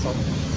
Só.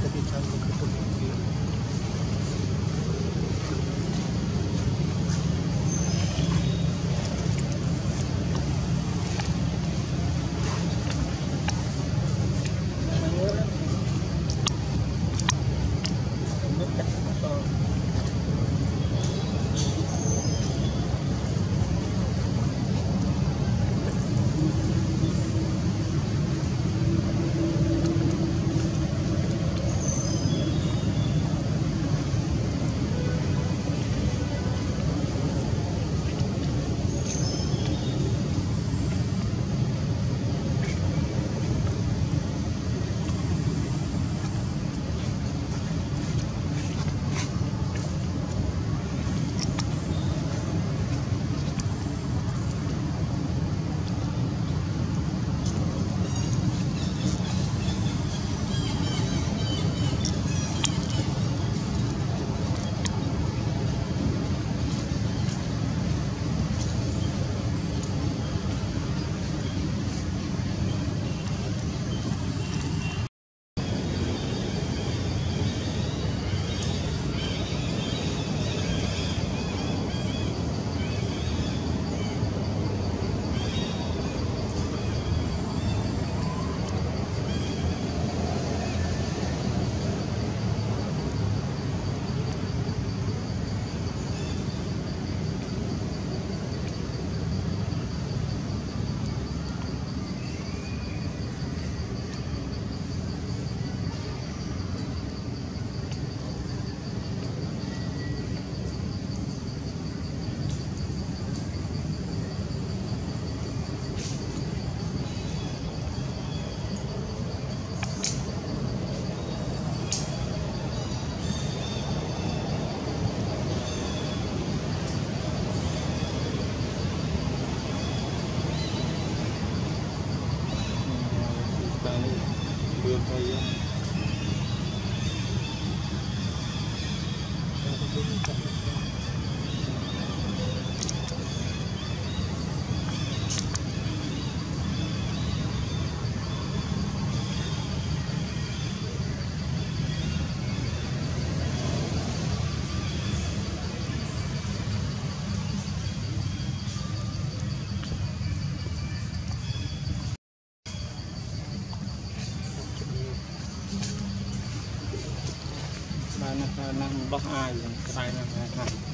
Tapi cantik. nakahanap ka ng bahay. Try na nakahanap.